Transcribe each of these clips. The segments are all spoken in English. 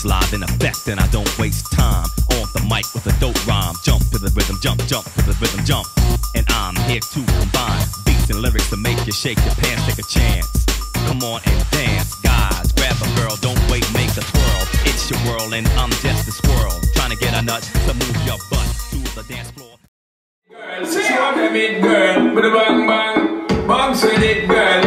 is live in effect, and I don't waste time on the mic with a dope rhyme. Jump to the rhythm, jump, jump to the rhythm, jump. And I'm here to combine beats and lyrics to make you shake your pants, take a chance. Come on and dance, guys. Grab a girl, don't wait, make a twirl. It's your world, and I'm just a squirrel. Trying to get a nut to move your butt to the dance floor. Girl, she want to meet girl, with bang bang, bounce it, girl,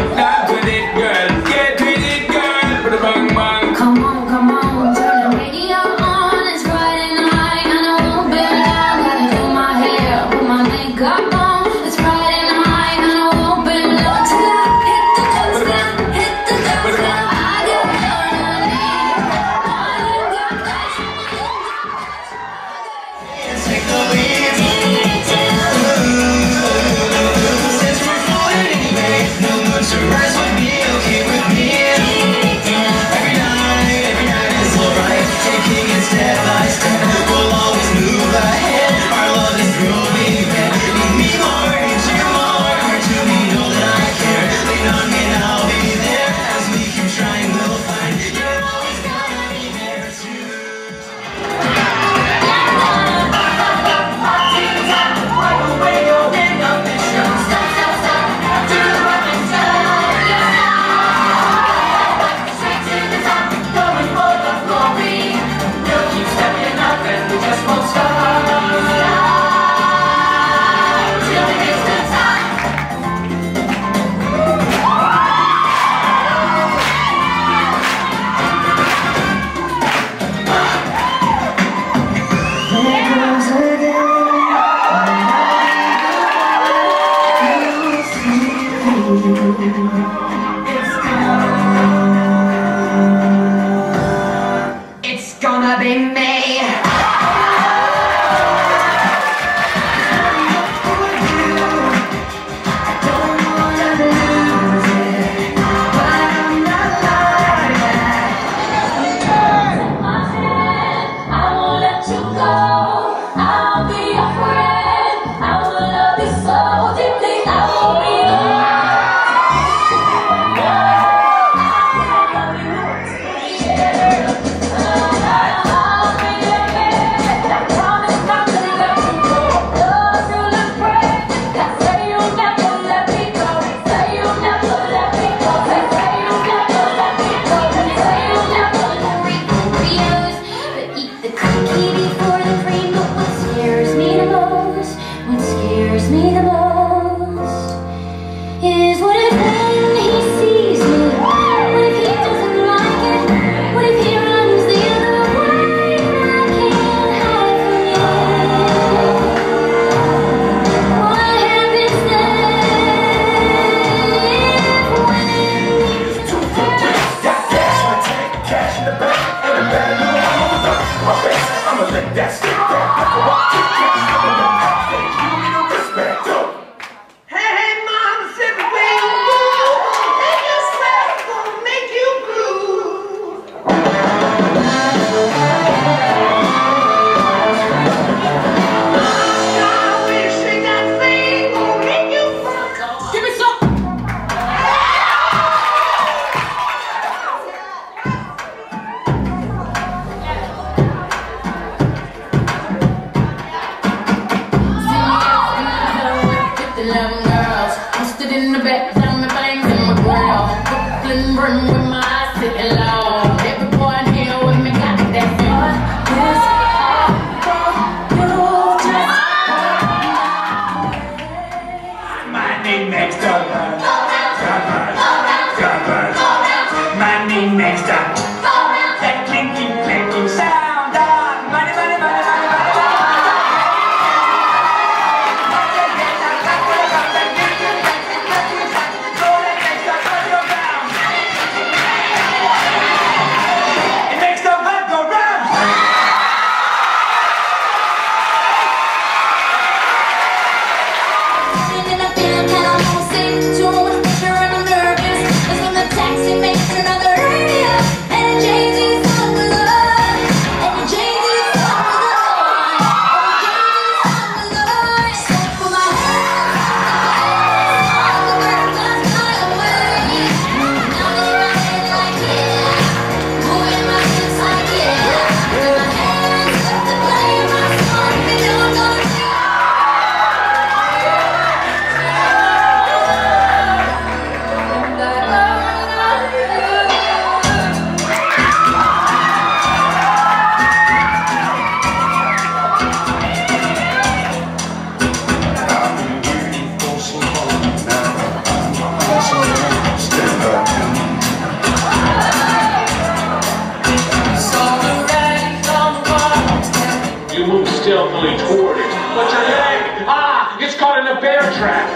stealthily toward it. But your leg, ah, it's caught in a bear trap.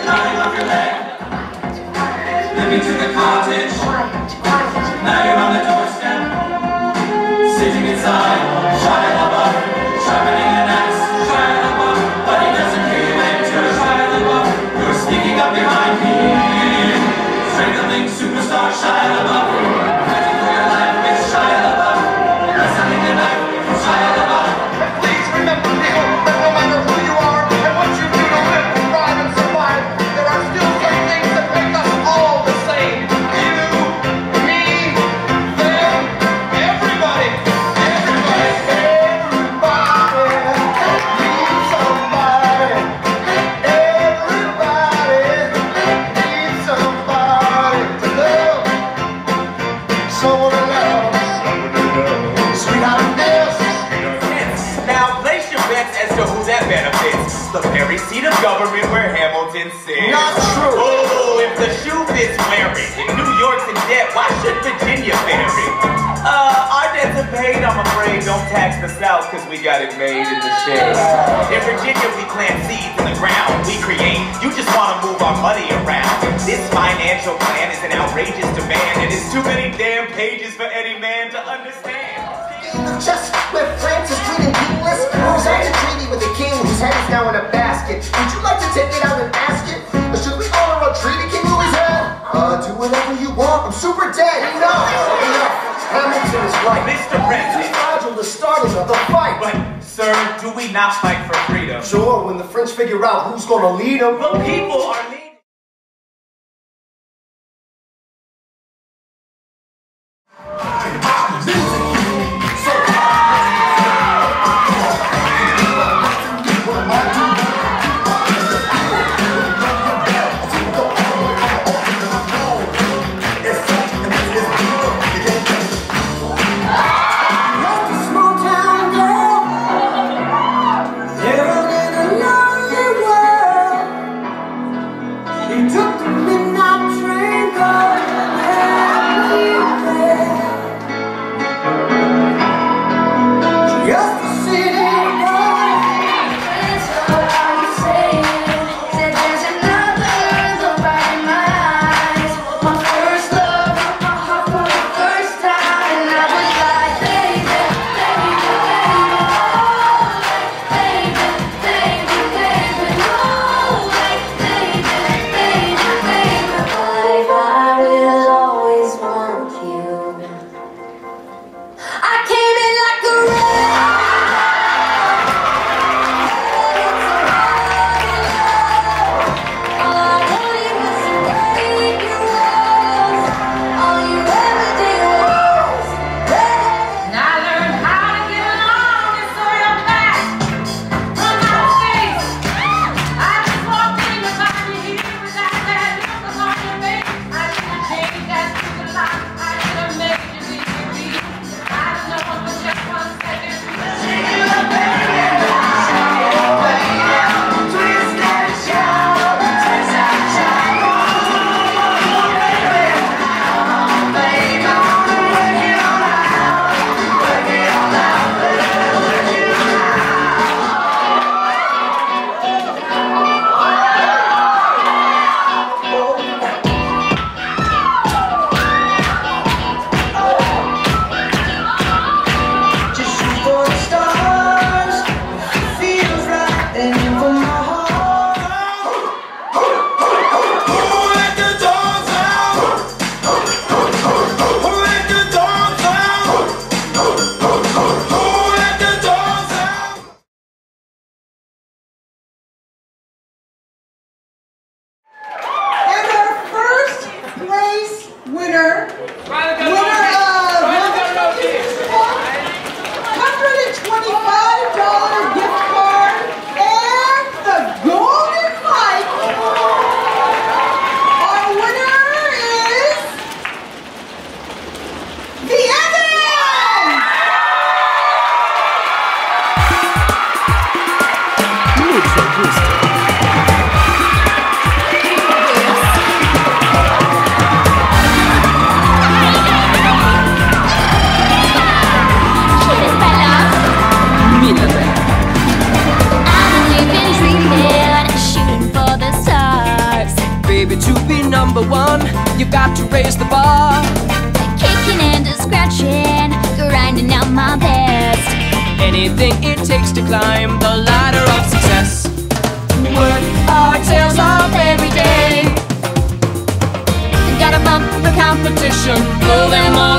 Let me to the cottage. Now you're on the doorstep. Shoe fits. If New York's in debt, why should Virginia bear it? Uh, our debts are paid, I'm afraid. Don't tax the South, cause we got it made in the shade. In Virginia, we plant seeds in the ground. We create. You just wanna move our money around. This financial plan is an outrageous demand, and it's too many damn pages for any man to understand. Just not fight for freedom? Sure, when the French figure out who's gonna lead them. The people are competition, blow them all.